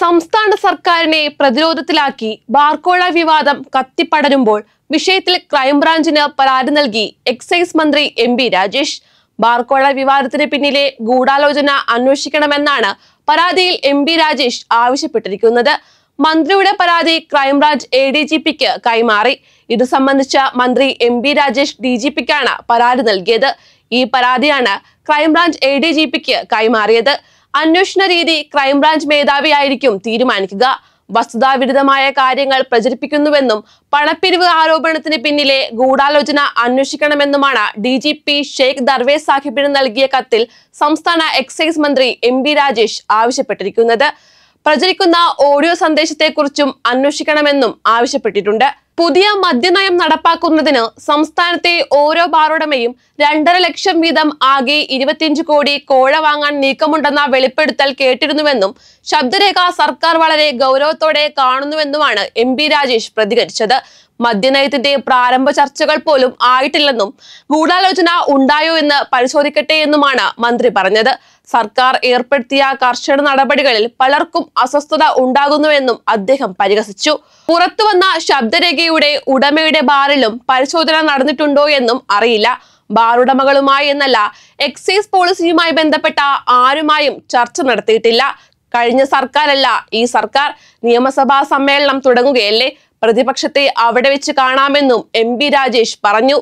സംസ്ഥാന സർക്കാരിനെ പ്രതിരോധത്തിലാക്കി ബാർക്കോഴ വിവാദം കത്തിപ്പടരുമ്പോൾ വിഷയത്തിൽ ക്രൈംബ്രാഞ്ചിന് പരാതി നൽകി എക്സൈസ് മന്ത്രി എം ബി രാജേഷ്. ബാർക്കോഴ വിവാദത്തിന് പിന്നിലെ ഗൂഢാലോചന അന്വേഷിക്കണമെന്നാണ് പരാതിയിൽ എം ബി രാജേഷ് ആവശ്യപ്പെട്ടിരിക്കുന്നത്. മന്ത്രിയുടെ പരാതി crime branch A D G പിക്ക് കൈമാറി. ഇത് സംബന്ധിച്ച മന്ത്രി M B Rajesh D G പിക്കാണ് പരാതി നൽകിയത്. ഈ പരാതിയാണ് crime branch A D G പിക്ക് കൈമാറിയത്. അന്വേഷണ രീതി ക്രൈംബ്രാഞ്ച് മേധാവിയായിരിക്കും തീരുമാനിക്കുക. വസ്തുതാവിരുദ്ധമായ കാര്യങ്ങൾ പ്രചരിപ്പിക്കുന്നുവെന്നും പണപ്പിരിവ് ആരോപണത്തിന് പിന്നിലെ ഗൂഢാലോചന അന്വേഷിക്കണമെന്നുമാണ് D G P Sheikh Darvesh സാഹിബിന് നൽകിയ കത്തിൽ സംസ്ഥാന എക്സൈസ് മന്ത്രി എം രാജേഷ് ആവശ്യപ്പെട്ടിരിക്കുന്നത്. പ്രചരിക്കുന്ന ഓഡിയോ സന്ദേശത്തെക്കുറിച്ചും അന്വേഷിക്കണമെന്നും ആവശ്യപ്പെട്ടിട്ടുണ്ട്. പുതിയ മദ്യനയം നടപ്പാക്കുന്നതിന് സംസ്ഥാനത്തെ ഓരോ ബാറുടമയും രണ്ടര ലക്ഷം വീതം ആകെ ഇരുപത്തിയഞ്ച് കോടി കോഴ വാങ്ങാൻ നീക്കമുണ്ടെന്ന വെളിപ്പെടുത്തൽ കേട്ടിരുന്നുവെന്നും ശബ്ദരേഖ സർക്കാർ വളരെ ഗൗരവത്തോടെ കാണുന്നുവെന്നുമാണ് എം പി രാജേഷ് പ്രതികരിച്ചത്. മദ്യനയത്തിന്റെ പ്രാരംഭ ചർച്ചകൾ പോലും ആയിട്ടില്ലെന്നും ഗൂഢാലോചന ഉണ്ടായോ എന്ന് പരിശോധിക്കട്ടെ എന്നുമാണ് മന്ത്രി പറഞ്ഞത്. സർക്കാർ ഏർപ്പെടുത്തിയ കർശന നടപടികളിൽ പലർക്കും അസ്വസ്ഥത ഉണ്ടാകുന്നുവെന്നും അദ്ദേഹം പരിഹസിച്ചു. പുറത്തുവന്ന ശബ്ദരേഖയുടെ ഉടമയുടെ ബാറിലും പരിശോധന നടന്നിട്ടുണ്ടോ എന്നും അറിയില്ല. ബാറുടമകളുമായി എന്നല്ല എക്സൈസ് പോളിസിയുമായി ബന്ധപ്പെട്ട ആരുമായും ചർച്ച നടത്തിയിട്ടില്ല. കഴിഞ്ഞ സർക്കാരല്ല ഈ സർക്കാർ നിയമസഭാ സമ്മേളനം തുടങ്ങുകയല്ലേ? പ്രതിപക്ഷത്തെ അവിടെ വെച്ച് കാണാമെന്നും എം രാജേഷ് പറഞ്ഞു.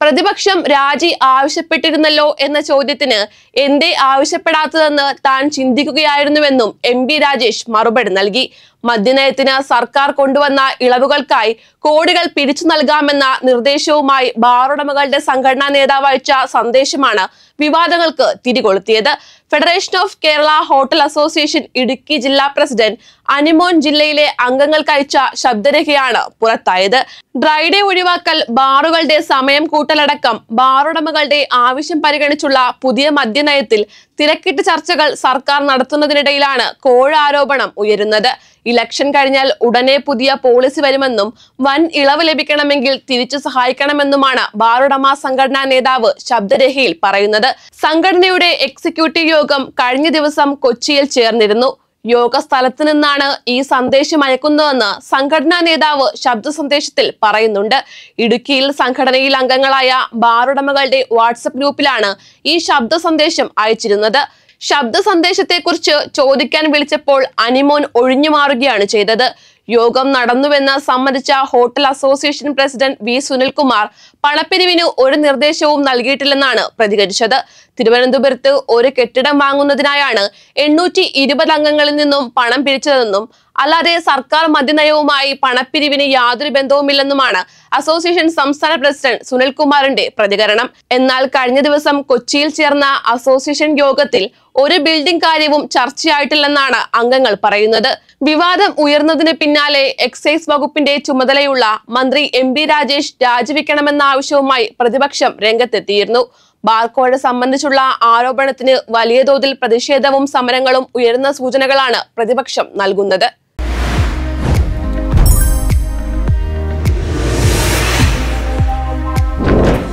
പ്രതിപക്ഷം രാജി ആവശ്യപ്പെട്ടിരുന്നല്ലോ എന്ന ചോദ്യത്തിന് എന്തേ ആവശ്യപ്പെടാത്തതെന്ന് താൻ ചിന്തിക്കുകയായിരുന്നുവെന്നും എം രാജേഷ് മറുപടി നൽകി. മദ്യനയത്തിന് സർക്കാർ കൊണ്ടുവന്ന ഇളവുകൾക്കായി കോടികൾ പിരിച്ചു നൽകാമെന്ന നിർദ്ദേശവുമായി ബാറുടമകളുടെ സംഘടനാ നേതാവ് അയച്ച സന്ദേശമാണ് വിവാദങ്ങൾക്ക് തിരികൊളുത്തിയത്. Federation of Kerala hotel association Idukki ജില്ലാ പ്രസിഡന്റ് അനിമോൻ ജില്ലയിലെ അംഗങ്ങൾക്ക് അയച്ച ശബ്ദരേഖയാണ് പുറത്തായത്. ഡ്രൈഡേ ഒഴിവാക്കൽ ബാറുകളുടെ സമയം കൂട്ടലടക്കം ബാറുടമകളുടെ ആവശ്യം പരിഗണിച്ചുള്ള പുതിയ മദ്യനയത്തിൽ തിരക്കിട്ട് ചർച്ചകൾ സർക്കാർ നടത്തുന്നതിനിടയിലാണ് കോഴ ആരോപണം ഉയരുന്നത്. ഇലക്ഷൻ കഴിഞ്ഞാൽ ഉടനെ പുതിയ പോളിസി വരുമെന്നും വൻ ഇളവ് ലഭിക്കണമെങ്കിൽ തിരിച്ചു സഹായിക്കണമെന്നുമാണ് ബാറുടമ സംഘടനാ നേതാവ് ശബ്ദരേഖയിൽ പറയുന്നത്. സംഘടനയുടെ എക്സിക്യൂട്ടീവ് യോഗം കഴിഞ്ഞ ദിവസം കൊച്ചിയിൽ ചേർന്നിരുന്നു. യോഗ സ്ഥലത്ത് നിന്നാണ് ഈ സന്ദേശം അയക്കുന്നതെന്ന് സംഘടനാ നേതാവ് ശബ്ദ സന്ദേശത്തിൽ പറയുന്നുണ്ട്. ഇടുക്കിയിൽ സംഘടനയിൽ അംഗങ്ങളായ ബാറുടമകളുടെ വാട്സപ്പ് ഗ്രൂപ്പിലാണ് ഈ ശബ്ദ സന്ദേശം അയച്ചിരുന്നത്. ശബ്ദ സന്ദേശത്തെക്കുറിച്ച് ചോദിക്കാൻ വിളിച്ചപ്പോൾ അനിമോൻ ഒഴിഞ്ഞു മാറുകയാണ് ചെയ്തത്. യോഗം നടന്നുവെന്ന് സമ്മതിച്ച hotel association president V Sunilkumar പണപ്പിരിവിന് ഒരു നിർദ്ദേശവും നൽകിയിട്ടില്ലെന്നാണ് പ്രതികരിച്ചത്. തിരുവനന്തപുരത്ത് ഒരു കെട്ടിടം വാങ്ങുന്നതിനായാണ് എണ്ണൂറ്റി ഇരുപത് അംഗങ്ങളിൽ നിന്നും പണം പിരിച്ചതെന്നും അല്ലാതെ സർക്കാർ മദ്യനയവുമായി പണപ്പിരിവിന് യാതൊരു ബന്ധവുമില്ലെന്നുമാണ് അസോസിയേഷൻ സംസ്ഥാന പ്രസിഡന്റ് സുനിൽകുമാറിന്റെ പ്രതികരണം. എന്നാൽ കഴിഞ്ഞ ദിവസം കൊച്ചിയിൽ ചേർന്ന അസോസിയേഷൻ യോഗത്തിൽ ഒരു ബിൽഡിംഗ് കാര്യവും ചർച്ചയായിട്ടില്ലെന്നാണ് അംഗങ്ങൾ പറയുന്നത്. വിവാദം ഉയർന്നതിന് പിന്നാലെ എക്സൈസ് വകുപ്പിന്റെ ചുമതലയുള്ള മന്ത്രി എം ബി രാജേഷ് രാജിവെക്കണമെന്ന ആവശ്യവുമായി പ്രതിപക്ഷം രംഗത്തെത്തിയിരുന്നു. ബാർക്കോഴ സംബന്ധിച്ചുള്ള ആരോപണത്തിന് വലിയ തോതിൽ പ്രതിഷേധവും സമരങ്ങളും ഉയരുന്ന സൂചനകളാണ് പ്രതിപക്ഷം നൽകുന്നത്.